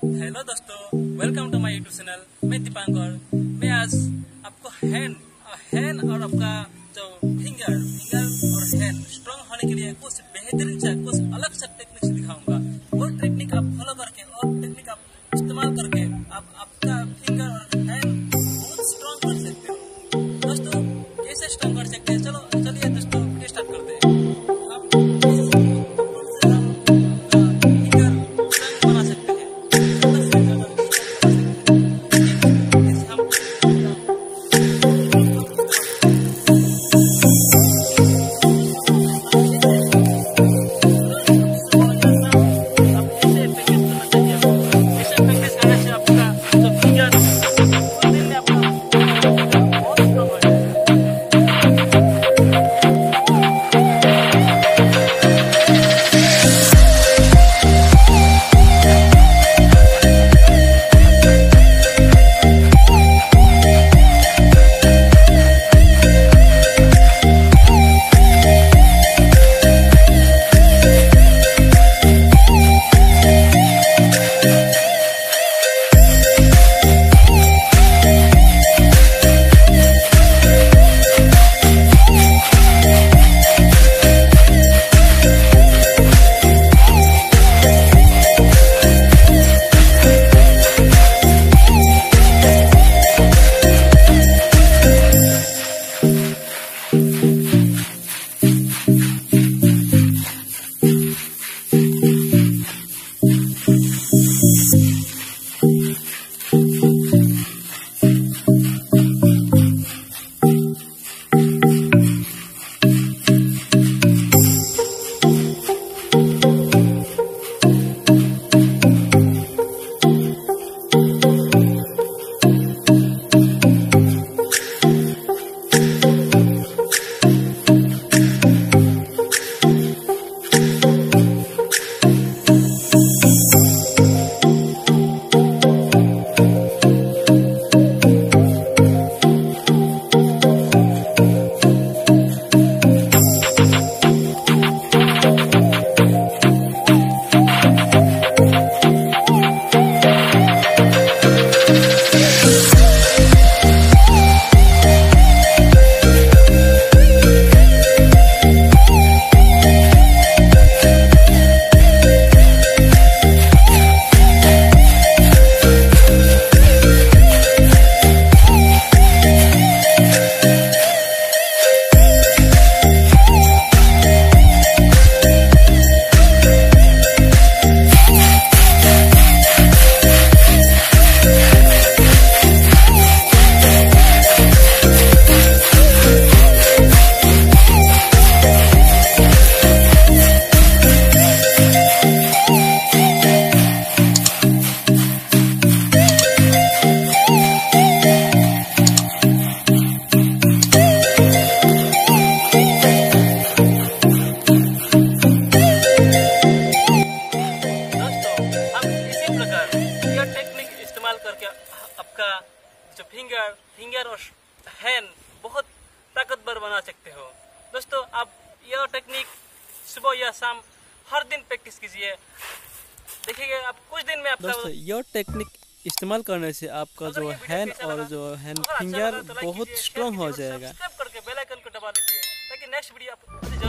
Hello दोस्तों welcome to my YouTube channel मैं दीपांकर मैं आज आपको हैंड हैंड और आपका जो फिंगर फिंगर और हैंड स्ट्रांग होने के लिए कुछ बेहतरीन सा, कुछ अलग सा टेक्निक दिखाऊँगा। वो टेक्निक आप फॉलो करके और टेक्निक आप इस्तेमाल करके आप आपका फिंगर और हैंड बहुत स्ट्रांग कर सकते हो। दोस्तों, कैसे स्ट्रांग कर सकते हैं? चलो, चलिए। करके आपका जो फिंगर फिंगर और हैंड बहुत ताकतवर बना सकते हो। दोस्तों आप यह टेक्निक सुबह या शाम हर दिन प्रैक्टिस कीजिए। देखिएगा आप कुछ दिन में आपका दोस्तों यह टेक्निक इस्तेमाल करने से आपका जो हैंड और जो हैंड अच्छा फिंगर लगा तो बहुत स्ट्रांग हो जाएगा। सब्सक्राइब करके बेल आइकन को दबा दीजिए ताकि नेक्स्ट वीडियो आप